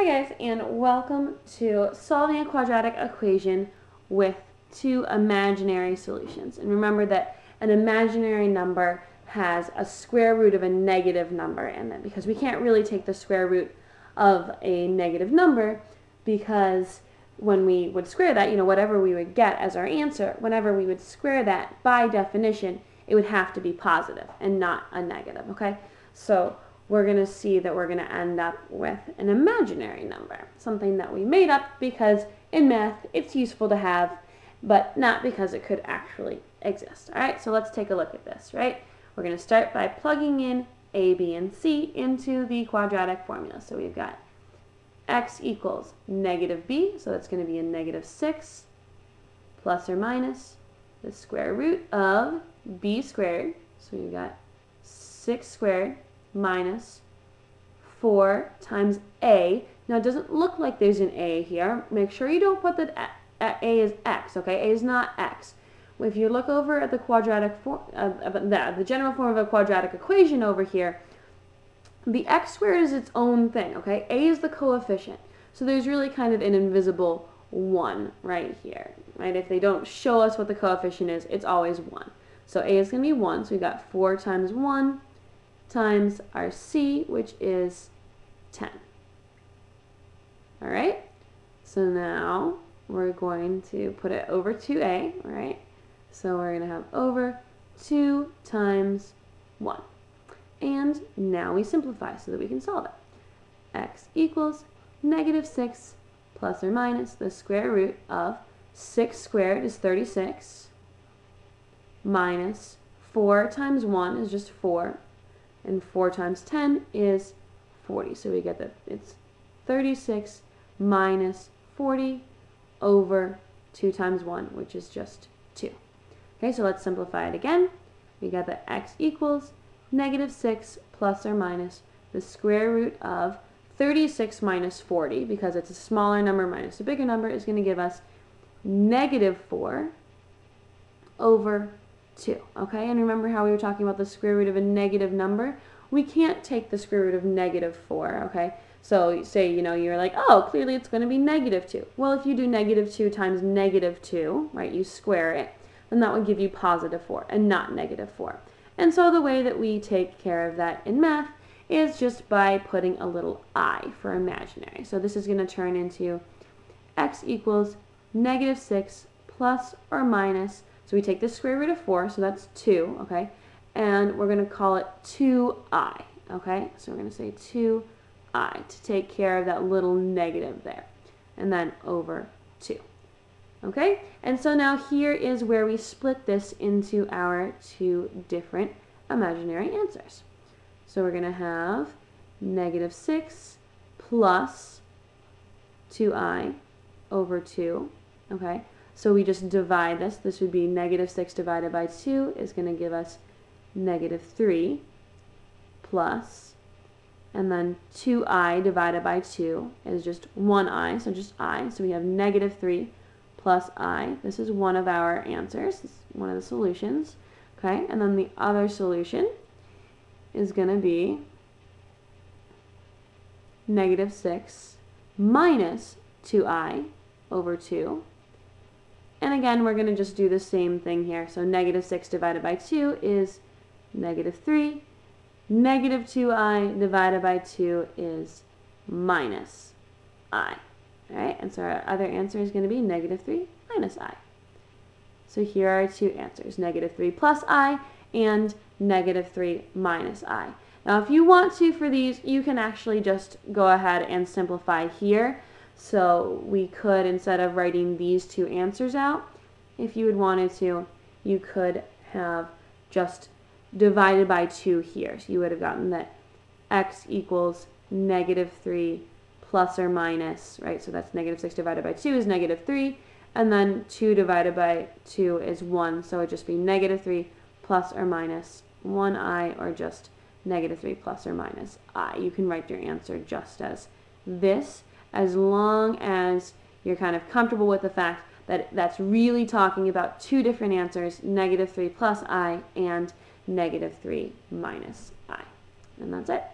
Hi guys, and welcome to solving a quadratic equation with two imaginary solutions. And remember that an imaginary number has a square root of a negative number in it because we can't really take the square root of a negative number because when we would square that, you know, whatever we would get as our answer, whenever we would square that, by definition, it would have to be positive and not a negative, okay? So we're going to see that we're going to end up with an imaginary number, something that we made up because in math it's useful to have, but not because it could actually exist. All right, so let's take a look at this, right? We're going to start by plugging in a, b, and c into the quadratic formula. So we've got x equals negative b, so that's going to be a negative 6 plus or minus the square root of b squared. So we've got 6 squared minus 4 times a. Now it doesn't look like there's an a here. Make sure you don't put that a is x, okay? A is not x. If you look over at the quadratic form, uh, the, the general form of a quadratic equation over here, the x squared is its own thing, okay? A is the coefficient. So there's really kind of an invisible 1 right here, right? If they don't show us what the coefficient is, it's always 1. So A is going to be 1, so we got 4 times 1 times our C, which is 10. All right, so now we're going to put it over 2a, right? So we're going to have over 2 times 1. And now we simplify so that we can solve it. x equals negative 6 plus or minus the square root of 6 squared is 36 minus 4 times 1 is just 4 and 4 times 10 is 40. So we get that it's 36 minus 40 over 2 times 1, which is just 2. Okay, so let's simplify it again. We got that x equals negative 6 plus or minus the square root of 36 minus 40, because it's a smaller number minus a bigger number, is going to give us negative 4 over 2. Okay, and remember how we were talking about the square root of a negative number? We can't take the square root of negative 4, okay? So say, you know, you're like, oh, clearly it's going to be negative 2. Well, if you do negative 2 times negative 2, right, you square it, then that would give you positive 4 and not negative 4. And so the way that we take care of that in math is just by putting a little i for imaginary. So this is going to turn into x equals negative 6 plus or minus so we take the square root of 4, so that's 2, okay? And we're going to call it 2i, okay? So we're going to say 2i to take care of that little negative there. And then over 2. Okay? And so now here is where we split this into our two different imaginary answers. So we're going to have negative 6 plus 2i over 2, okay? So we just divide this. This would be negative 6 divided by 2 is going to give us negative 3 plus, and then 2i divided by 2 is just 1i, so just i. So we have negative 3 plus i. This is one of our answers, is one of the solutions. Okay, and then the other solution is going to be negative 6 minus 2i over 2 and again, we're going to just do the same thing here. So negative 6 divided by 2 is negative 3. Negative 2i divided by 2 is minus i. All right, and so our other answer is going to be negative 3 minus i. So here are our two answers, negative 3 plus i and negative 3 minus i. Now if you want to for these, you can actually just go ahead and simplify here. So we could, instead of writing these two answers out, if you had wanted to, you could have just divided by 2 here. So you would have gotten that x equals negative 3 plus or minus, right? So that's negative 6 divided by 2 is negative 3. And then 2 divided by 2 is 1. So it would just be negative 3 plus or minus 1i or just negative 3 plus or minus i. You can write your answer just as this as long as you're kind of comfortable with the fact that that's really talking about two different answers, negative 3 plus i and negative 3 minus i. And that's it.